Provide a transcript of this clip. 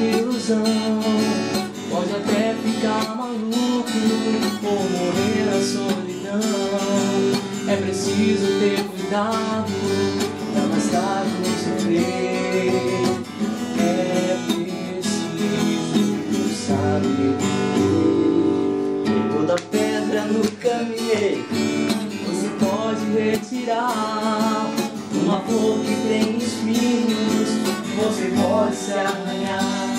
de ilusão. Pode até ficar maluco Ou morrer na solidão. É preciso ter cuidado Pra mais tarde não sofrer. É preciso saber viver. Toda pedra no caminho Você pode retirar Você pode se arranhar